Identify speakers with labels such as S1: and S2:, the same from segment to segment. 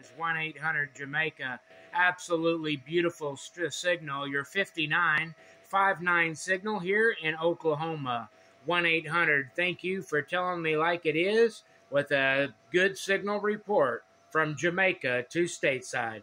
S1: is 1 800 Jamaica. Absolutely beautiful st- signal. Your 59 59 signal here in Oklahoma. 1 800. Thank you for telling me like it is with a good signal report from Jamaica to stateside.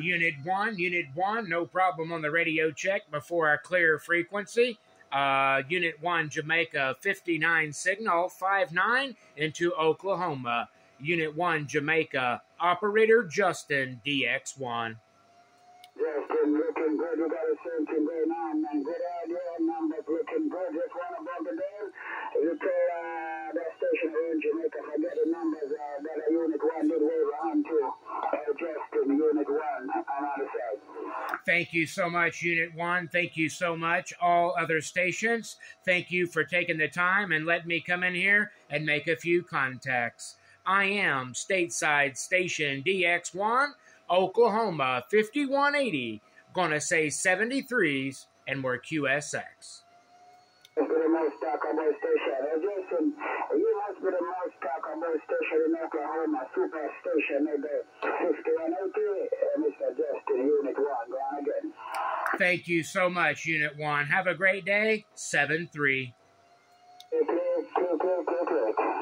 S1: Unit 1, Unit 1, no problem on the radio check before I clear frequency. Uh, Unit 1, Jamaica 59 signal 59 into Oklahoma. Unit 1, Jamaica, Operator Justin DX1.
S2: Good. We got a man. Good idea. Numbers looking good. Just one above the. You tell uh, that station in Jamaica, forget the numbers uh, that a Unit 1 did on to. Uh, Justin, Unit 1, on the side.
S1: Thank you so much, Unit 1. Thank you so much, all other stations. Thank you for taking the time and letting me come in here and make a few contacts. I am Stateside Station DX1, Oklahoma 5180. Gonna say 73s, and we're QSX.
S2: Must be the most talk about station. Jason, you must be the most talk about station in Oklahoma, super maybe 5180. Mr. Justin, Unit 1, go on again.
S1: Thank you so much, Unit 1. Have a great day. 7 3.
S2: Click, click, click, click, click, click.